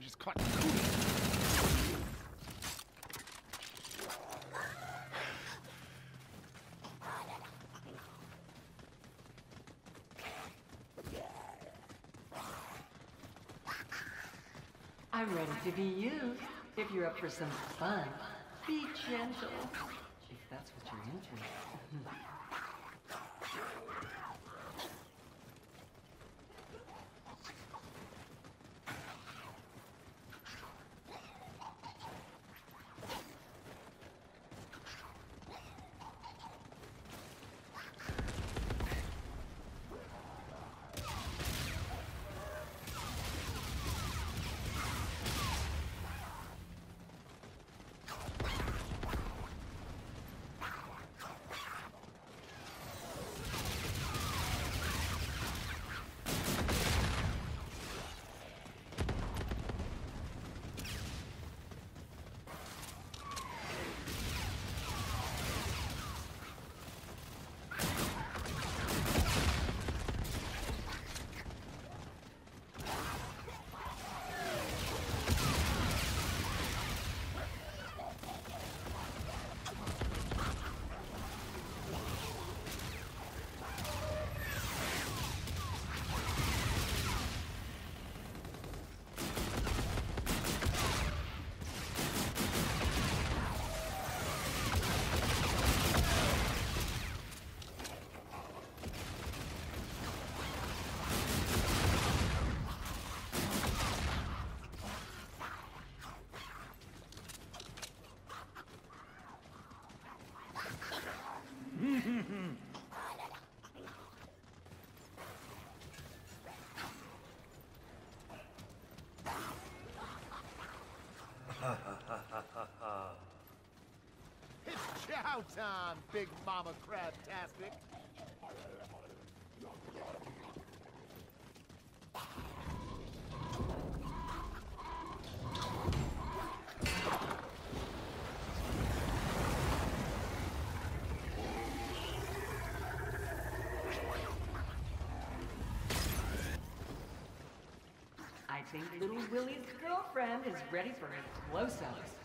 Just. I'm ready to be used. If you're up for some fun, be gentle. Time, Big Mama Crabtastic. I think little Willie's girlfriend is ready for his close-ups.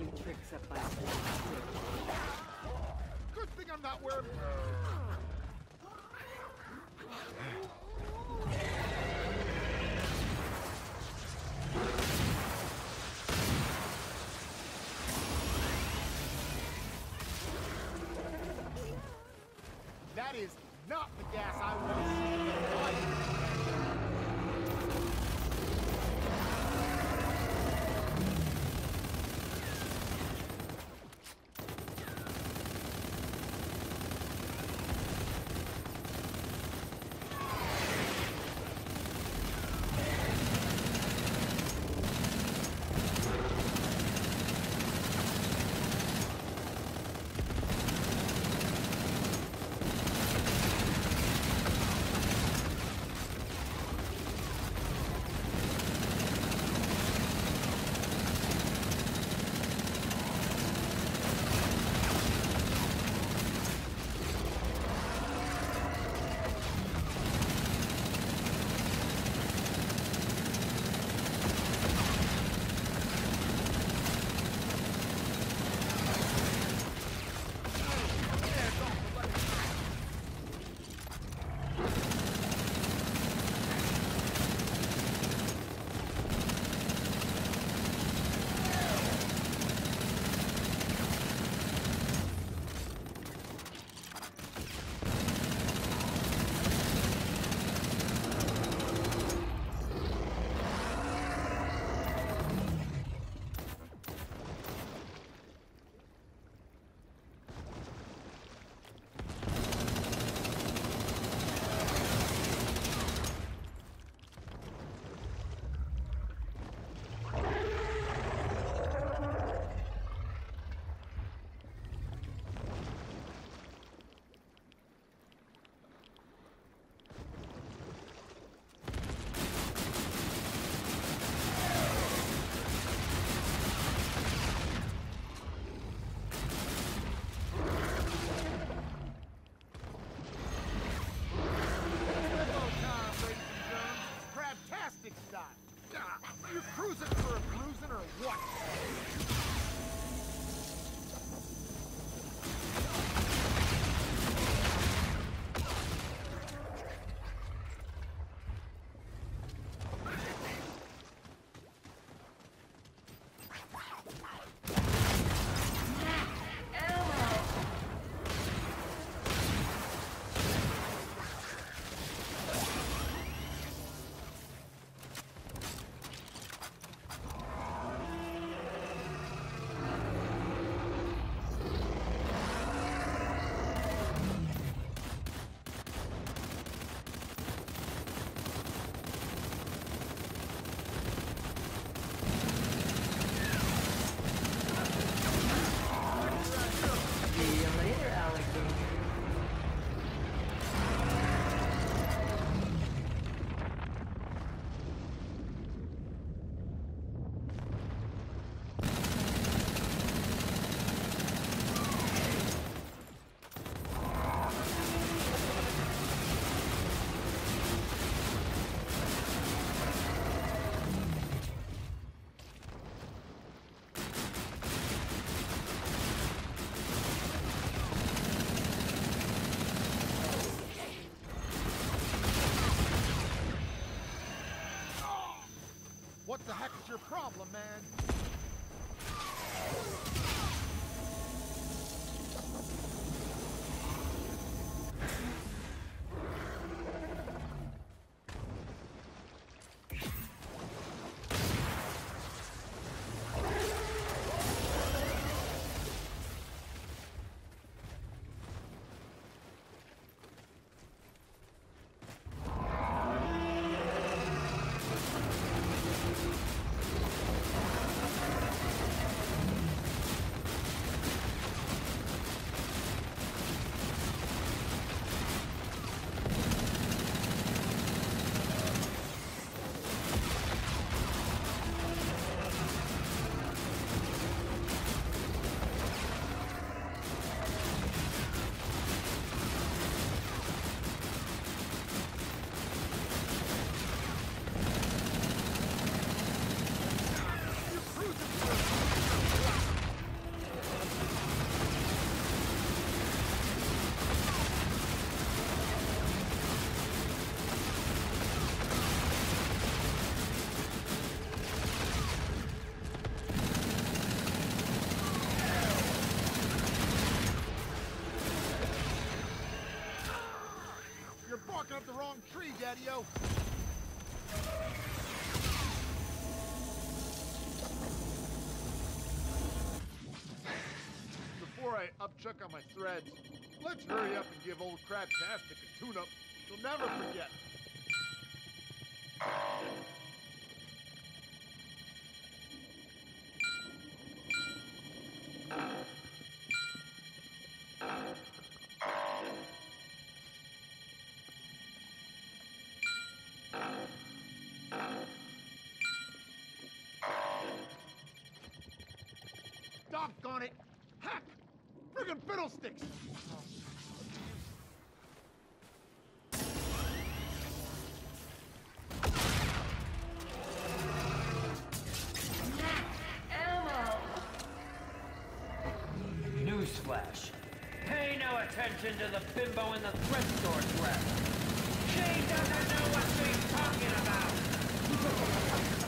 you tricks up by Good thing I'm not wearing. the heck is your problem, man? Tree, Daddy-O. Before I upchuck on my threads, let's hurry up and give old Crabtastic a tune-up. He'll never forget. Fiddlesticks! Newsflash. Pay no attention to the bimbo in the thrift store trap. She doesn't know what she's talking about.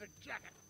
Leather jacket.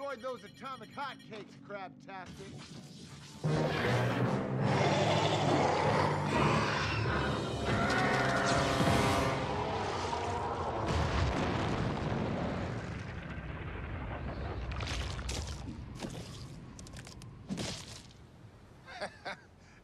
enjoyed those atomic hotcakes, Crabtastic.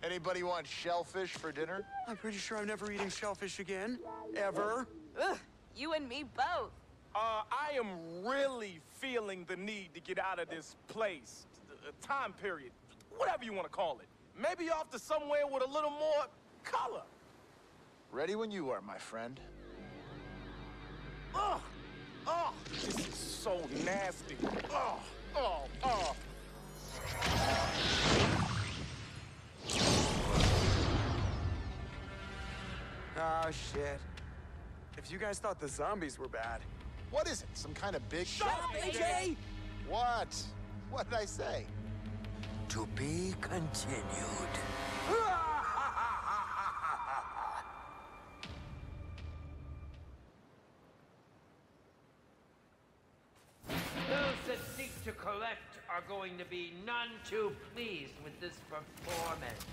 Anybody want shellfish for dinner? I'm pretty sure I'm never eating shellfish again. Ever. Ugh, you and me both. Uh, I am really feeling the need to get out of this place, uh, time period, whatever you want to call it. Maybe off to somewhere with a little more color. Ready when you are, my friend. Ugh! Oh, this is so nasty. Oh, oh, oh. Oh, shit. If you guys thought the zombies were bad. What is it? Some kind of big Shut up, AJ! What? What did I say? To be continued. Those that seek to collect are going to be none too pleased with this performance.